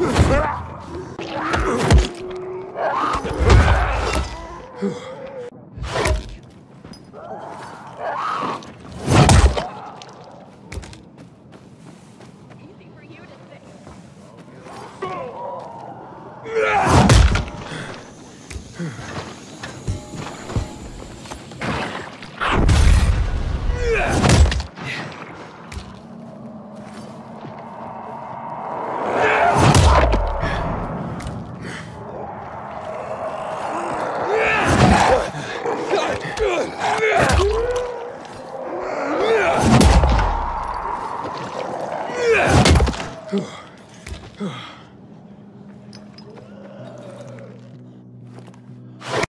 Whew. Whew.